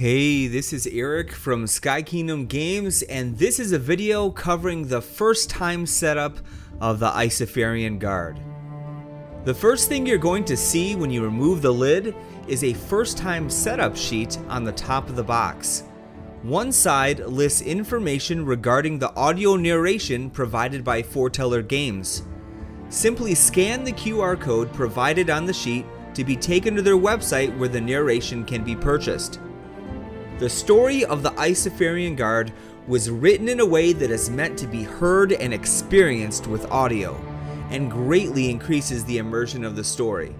Hey, this is Eric from Sky Kingdom Games, and this is a video covering the first time setup of the Isofarian Guard. The first thing you're going to see when you remove the lid is a first time setup sheet on the top of the box. One side lists information regarding the audio narration provided by Foreteller Games. Simply scan the QR code provided on the sheet to be taken to their website where the narration can be purchased. The story of the Isofarian Guard was written in a way that is meant to be heard and experienced with audio, and greatly increases the immersion of the story.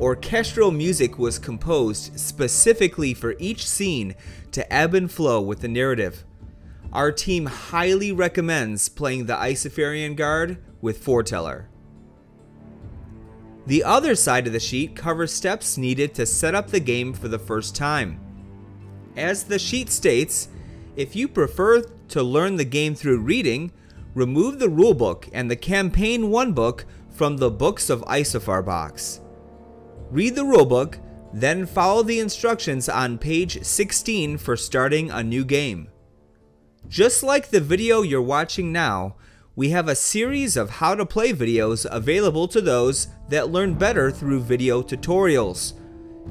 Orchestral music was composed specifically for each scene to ebb and flow with the narrative. Our team highly recommends playing the Isofarian Guard with Foreteller. The other side of the sheet covers steps needed to set up the game for the first time. As the sheet states, if you prefer to learn the game through reading, remove the rulebook and the Campaign 1 book from the Books of Isofar box. Read the rulebook, then follow the instructions on page 16 for starting a new game. Just like the video you're watching now, we have a series of how to play videos available to those that learn better through video tutorials.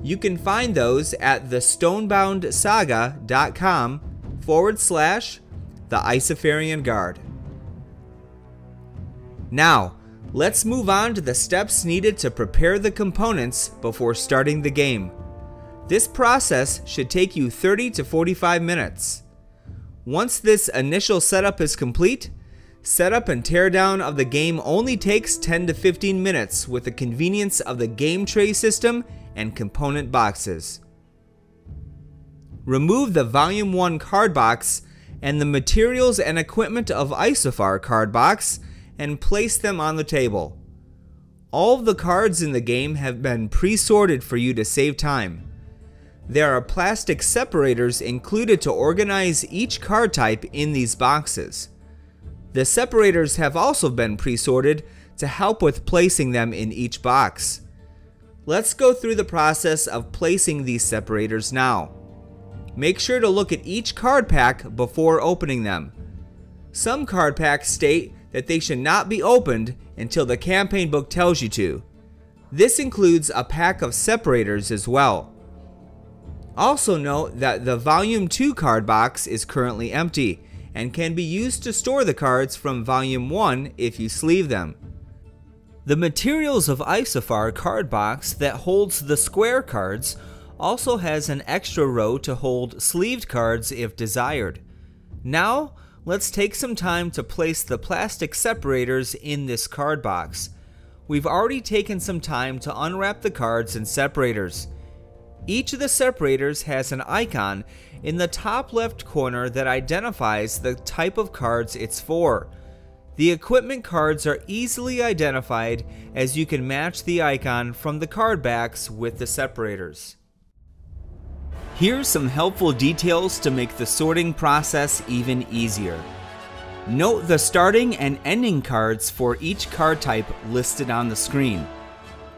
You can find those at thestoneboundsaga.com forward slash the Isofarian Guard. Now, let's move on to the steps needed to prepare the components before starting the game. This process should take you 30 to 45 minutes. Once this initial setup is complete, setup and teardown of the game only takes 10 to 15 minutes with the convenience of the game tray system and component boxes. Remove the Volume 1 card box and the materials and equipment of Isofar card box and place them on the table. All the cards in the game have been pre-sorted for you to save time. There are plastic separators included to organize each card type in these boxes. The separators have also been pre-sorted to help with placing them in each box. Let's go through the process of placing these separators now. Make sure to look at each card pack before opening them. Some card packs state that they should not be opened until the campaign book tells you to. This includes a pack of separators as well. Also note that the Volume 2 card box is currently empty and can be used to store the cards from Volume 1 if you sleeve them. The Materials of Isofar card box that holds the square cards also has an extra row to hold sleeved cards if desired. Now, let's take some time to place the plastic separators in this card box. We've already taken some time to unwrap the cards and separators. Each of the separators has an icon in the top left corner that identifies the type of cards it's for. The equipment cards are easily identified as you can match the icon from the card backs with the separators. Here's some helpful details to make the sorting process even easier. Note the starting and ending cards for each card type listed on the screen.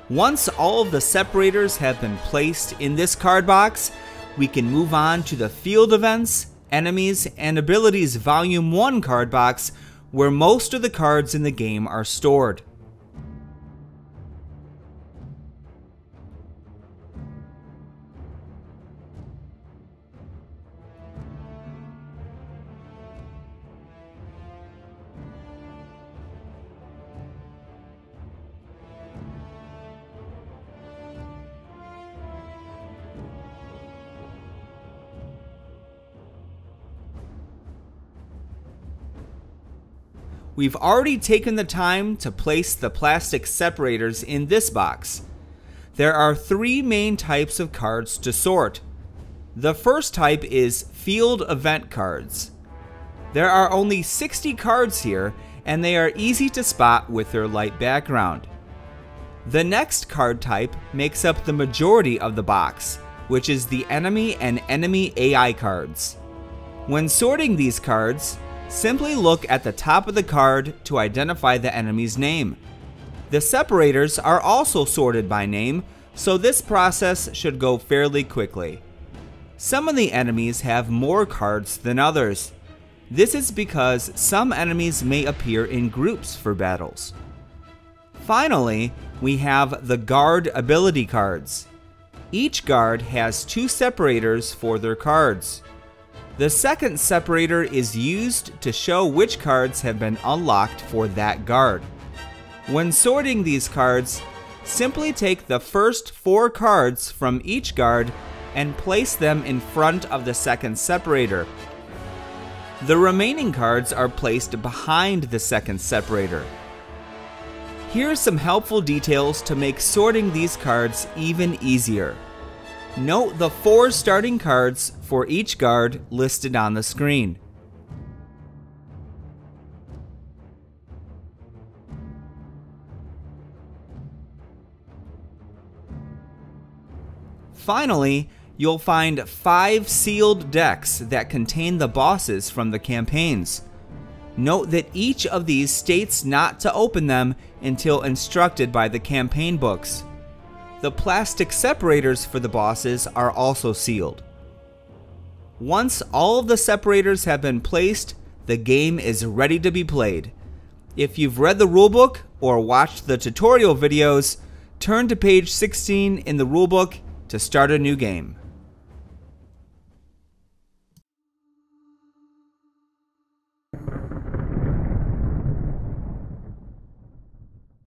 Once all of the separators have been placed in this card box, we can move on to the Field Events, Enemies, and Abilities Volume 1 card box where most of the cards in the game are stored. We've already taken the time to place the plastic separators in this box. There are three main types of cards to sort. The first type is Field Event cards. There are only 60 cards here, and they are easy to spot with their light background. The next card type makes up the majority of the box, which is the enemy and enemy AI cards. When sorting these cards, Simply look at the top of the card to identify the enemy's name. The separators are also sorted by name, so this process should go fairly quickly. Some of the enemies have more cards than others. This is because some enemies may appear in groups for battles. Finally, we have the guard ability cards. Each guard has two separators for their cards. The second separator is used to show which cards have been unlocked for that guard. When sorting these cards, simply take the first four cards from each guard and place them in front of the second separator. The remaining cards are placed behind the second separator. Here are some helpful details to make sorting these cards even easier. Note the four starting cards for each guard listed on the screen. Finally, you'll find five sealed decks that contain the bosses from the campaigns. Note that each of these states not to open them until instructed by the campaign books. The plastic separators for the bosses are also sealed. Once all of the separators have been placed, the game is ready to be played. If you've read the rulebook or watched the tutorial videos, turn to page 16 in the rulebook to start a new game.